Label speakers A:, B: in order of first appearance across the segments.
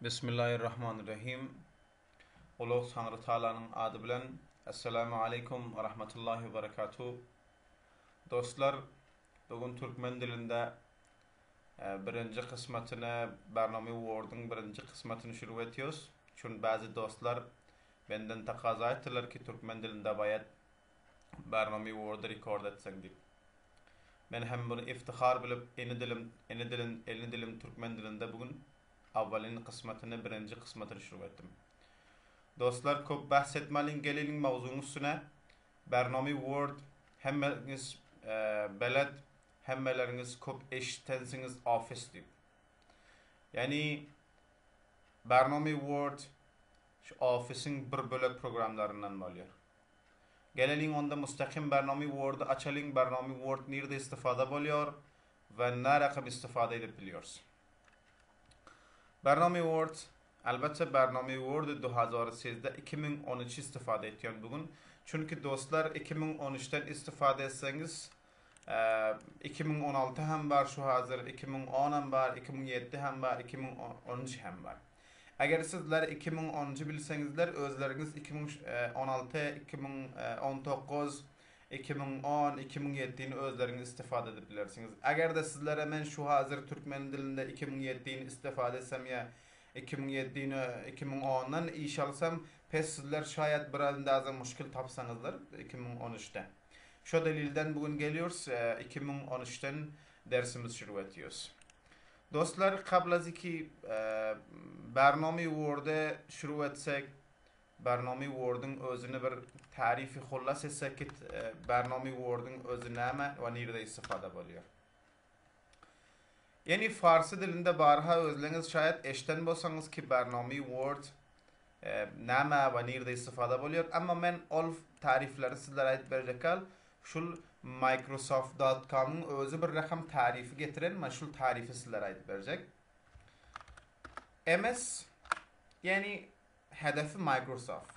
A: Bismillahirrahmanirrahim. Ulug Sanrı Taala'nın adı bilen Assalamu alaykum we rahmetullahi we barakatuh. Dostlar, bugün türkmen dilinde e, birinci kısmetini bername Word'un birinci kısmetini şuru etiyoruz. Çünki bazı dostlar benden takaza ettiler ki türkmen dilinde bayat bername Word'u rekord etsen deyip. Men hem bunu iftihar bilip eni dilim, eni dilim, eni dilim türkmen dilinde bugün awwalin kısmetini birinci kısmetini şuru etdim. Dostlar köp bahsetmelin gelelin mawzuny üstüne Barnami Word hemmeniz e, beled hemmeleriniz köp eşitensiniz office deyip. Yani Barnami Word şu office'in bir bölek programlarından bolýar. Gelelin onda mustaqim Barnami Word'u açalın. Barnami Word nerede istifada bolýar ve ne rakam istifada edip barnoma Word, albatta barnoma Word 2013 da 2013 istifoda etgan bugun. Chunki do'stlar 2013 dan istifoda etsangiz e, 2016 ham bor shu hozir 2010 ham bor 2007 ham bor 2013 ham bor. Agar sizlar 2010 bilsangizlar o'zlaringiz 2016 2019 2010, 2007'ni özleriniz istifade edebilirsiniz. Eger de sizler hemen şu hazır Türkmen dilinde 2007'ni istifade etsem ya 2007'ni 2010'dan iş alsam pes sizler şayet biraz daha müşkil tapsanızlar 2013'te. Şu delilden bugün geliyoruz 2013'ten dersimiz şuru ediyoruz. Dostlar kabla ki Barnami Word'e şuru etsek Barnami Word'un özünü bir tarifi xullas ki Barnami Word'un özü näme we nerede istifada bolýar. Yani Farsy dilinde barha özleňiz şayet eşten bolsaňyz ki Barnami Word näme we nerede istifada bolýar, amma men ol tarifleri sizlere aýdyp berjekal. Şul Microsoft.com'un özü bir rakam tarifi getiren, ma şul tarifi sizlere aýdyp berjek. MS yani hedefi Microsoft.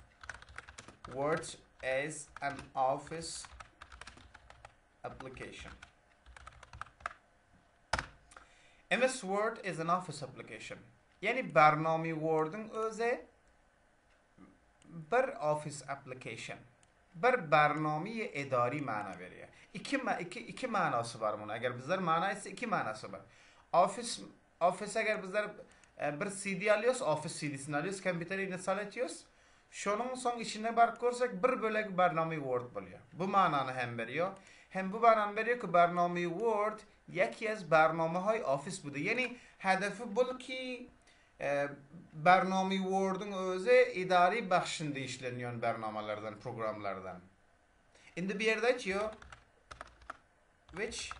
A: Word as an office application. MS Word is an office application. Yani Barnami Word'un özü bir office application. Bir barnami idari mana veriyor. İki, iki, iki manası var bunun. Eğer bizler mana ise iki manası var. Office, office eğer bizler e, ee, bir CD alıyoruz, Office CD'sini alıyoruz, kompütere install ediyoruz. Şunun son işine bakırsak bir bölük barnami Word buluyor. Bu mananı hem veriyor. Hem bu mananı veriyor ki barnami Word yaki az barname hay Office budur. Yani hedefi bul ki e, barnami Word'un özü idari bahşinde işleniyor barnamalardan, programlardan. Şimdi bir yerde açıyor. Which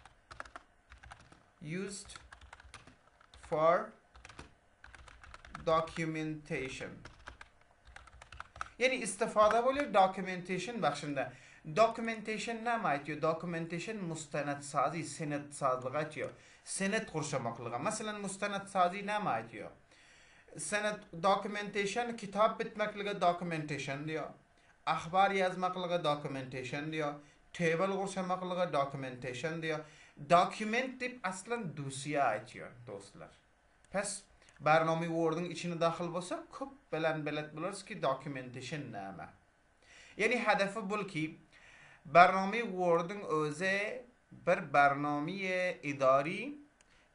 A: used for documentation. Yani istifade oluyor documentation başında. Documentation näme aýtýar? Documentation mustanad sazy, senet sazlygy aýtýar. Senet gurşamaklygy. Masalan, mustanad sazy näme aýtýar? Senet documentation kitap bitmekligi documentation diýär. Ahbar ýazmaklygy documentation diýär. Table gurşamaklygy documentation diýär. Document dip aslan dosya aýtýar, dostlar. Pes Barnami Word'un içine daxil bolsa, köp bilen bilet bolars ki documentation näme. Yani hedefi bul ki برنامه وردن اوزه بر برنامه اداری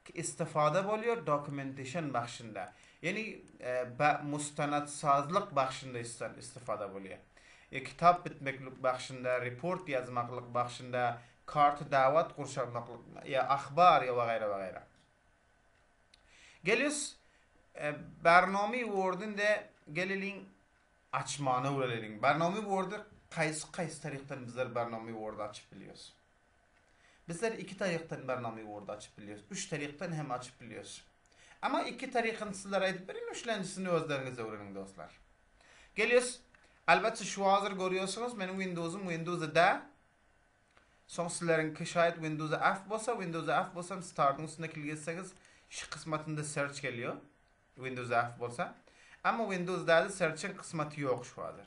A: که استفاده بولyor documentation بخشنده یعنی مستند sazlık بخشنده استفاده boluyor. Ya kitap bitmeklik baxşında, report yazmaklık baxşında, kart davat kurşarmaklık, ya akhbar ya vagayra vagayra. Geliyoruz, e, Barnami Word'un de gelelin açmanı uğralelin. Barnami Word'u qaysı qaysı tarihten bizler barnamı Word açıp biliyoruz. Bizler iki tarihten barnamı Word açıp biliyoruz. Üç tarihten hem açıp biliyoruz. Ama iki tarihin sizlere ayıp birin üçlencisini özlerinize öğrenin dostlar. Geliyoruz. Albatta şu hazır görüyorsunuz. Benim Windows'um Windows'a da. Son sizlerin şayet Windows'a F bosa, Windows'a F bosa startın üstüne kilgetseniz şu kısmatında search geliyor. Windows'a F bolsa. Ama Windows'da da search'ın kısmatı yok şu hazır.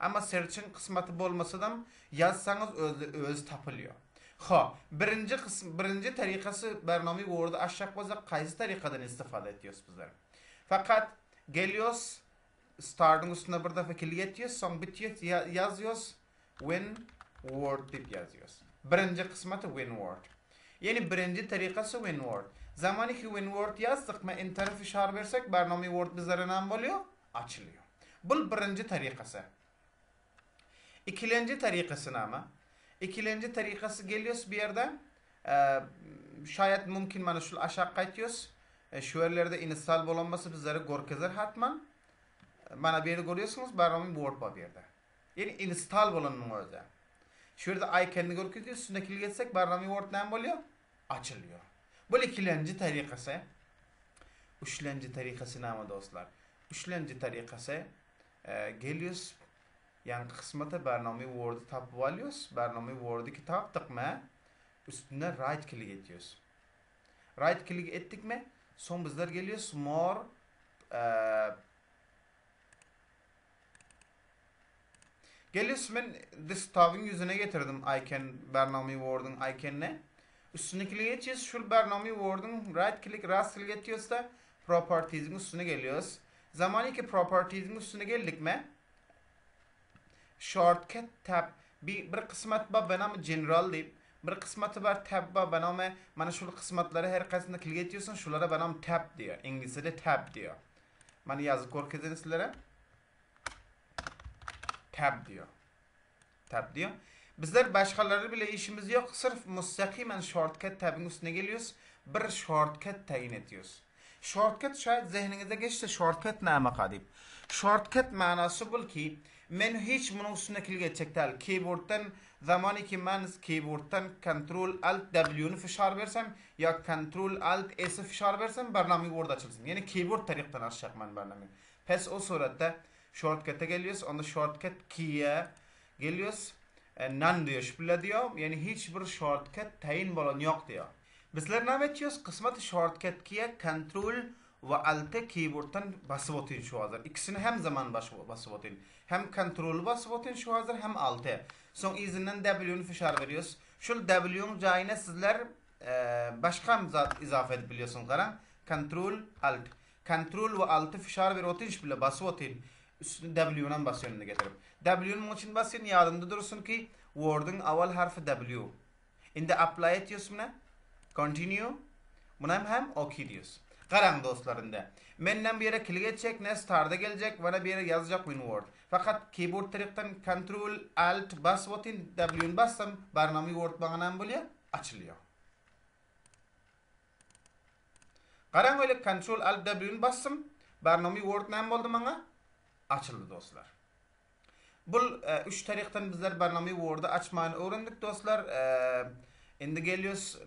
A: Ama search'in kısmatı bolmasadan yazsanız öz, öz tapılıyor. Ha, birinci kısım, birinci tarikası Barnami Word'u aşağı bolsa qaysı tarikadan istifade ediyoruz bizler. Fakat geliyoruz startın üstüne bir defa kill yetiyoruz son bitiyoruz ya- yazıyoruz win word dip yazıyoruz. Birinci kısmeti win word. Yani birinci tarikası win word. Zamanı ki win word yazdık mı enter'e fişar versek word bizlere ne oluyor? Açılıyor. Bu birinci tarikası. İkinci tarikası ama. İkinci tarikası geliyoruz bir yerden. Ee, şayet mümkün mana şu aşağı kaytıyoruz. E, şu yerlerde install bulunması bizlere gorkezler hatman. Mana bir yerde görüyorsunuz barnami word var bir yerde. Yani install bulunmun özü. Şurada icon'ı görüyoruz. Üstüne kill geçsek barnami word ne oluyor? Açılıyor. Bu ikinci tarikası. Üçüncü tarikası nama dostlar. Üçüncü tarikası e, kısmete barnami word'u tapıp alıyoruz. Barnami word'u ki taptık mı üstüne right click ediyoruz. Right click ettik mi son bizler geliyoruz more e, Geliyoruz ben this tabın yüzüne getirdim icon Barnami Word'un icon'ne. Üstüne click edeceğiz. Şu Barnami Word'un right click rast click ediyoruz da properties'in üstüne geliyoruz. Zamanı ki properties'in üstüne geldik mi shortcut tab bir bir kısmet ba bana general deyip bir kısmeti var tab ba bana mana şu kısmetleri her kaysında click ediyorsun şulara bana tab diyor. İngilizce'de tab diyor. Mana yazık korkuyorsunuz sizlere. tab diyor. Tab diyor. Bizler başkaları bile işimiz yok. Sırf müstakimen shortcut tabın üstüne geliyoruz. Bir shortcut tayin ediyoruz. Shortcut şayet zihninize geçse shortcut ne ama kadip. Shortcut manası bu ki men hiç bunun üstüne kill geçecek değil. Keyboard'dan zamanı ki ben keyboard'dan Ctrl Alt W'nu fişar versem ya Ctrl Alt S'i fişar versem barnami Word açılsın. Yani keyboard tarikten açacak ben barnami. Pes o surette shortcut'a geliyoruz. Onda shortcut key'e geliyoruz. E, none diyor. Şüphele diyor. Yani hiçbir shortcut tayin bolan yok diyor. Bizler ne yapıyoruz? Kısmeti shortcut key'e Ctrl ve Alt'e keyboard'dan basıp otun şu hazır. İkisini hem zaman bas- basıp otun. Hem Ctrl basıp otun şu hazır hem Alt'e. Son izinden W'nu fişar veriyoruz. Şu W'nun cayine sizler e, başka bir zat izafe edip biliyorsun karan. Ctrl Alt. Ctrl ve Alt'ı fişar ver otun Üstüne W'nan basıyorunu getirip. W'nun için basıyorsun yadında durursun ki Word'un aval harfi W. Indi apply ediyorsun buna. Continue. Buna hem hem OK diyoruz. Karan dostlarında. Menden bir yere click edecek, ne start'a gelecek, bana bir yere yazacak win word. Fakat keyboard taraftan Ctrl Alt bas botin W'ni bassam barnami word bana ne buluyor? Açılıyor. Karan öyle Ctrl Alt W'ni bassam barnami word ne oldu bana? Açıldı dostlar. Bu e, üç tarikten bizler barnami word'u açmayı öğrendik dostlar. E, Endi geliyoruz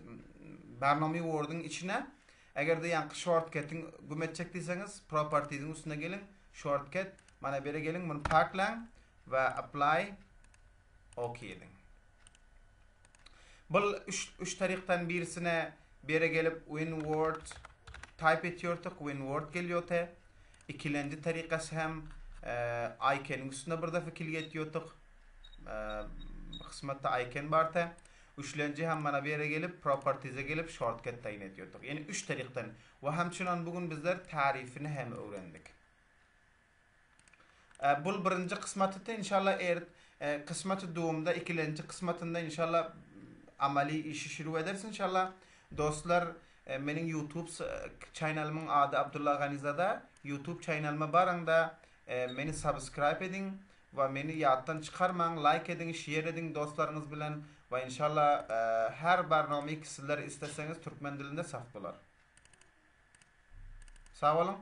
A: barnami word'un içine. Eğer de yankı shortcut'ın gümetecek diyseniz properties'in üstüne gelin. Shortcut mana bere gelin bunu paklan ve apply OK edin. Bu üç, üç tarikten birisine bere gelip win word type etiyorduk. Win word geliyor te. İkilenci tarikası hem e, icon'un üstüne bir defa kill etiyorduk. E, kısmette icon te. Üçlenci hem bana bir yere gelip properties'e gelip shortcut tayin ediyorduk. Yani üç tarikten ve hemçinan bugün bizler tarifini hem öğrendik. E, bu birinci kısmeti de inşallah eğer e, kısmeti doğumda ikinci kısmetinde inşallah amali işi şuru edersin inşallah. Dostlar e, benim YouTube e, channelımın adı Abdullah Ganizada. YouTube channelime baranda e, beni subscribe edin ve beni yattan çıkarmayın, like edin, share edin dostlarınız bilen ve inşallah e, her barnamı sizler isteseniz Türkmen dilinde saf bular. Sağ olun.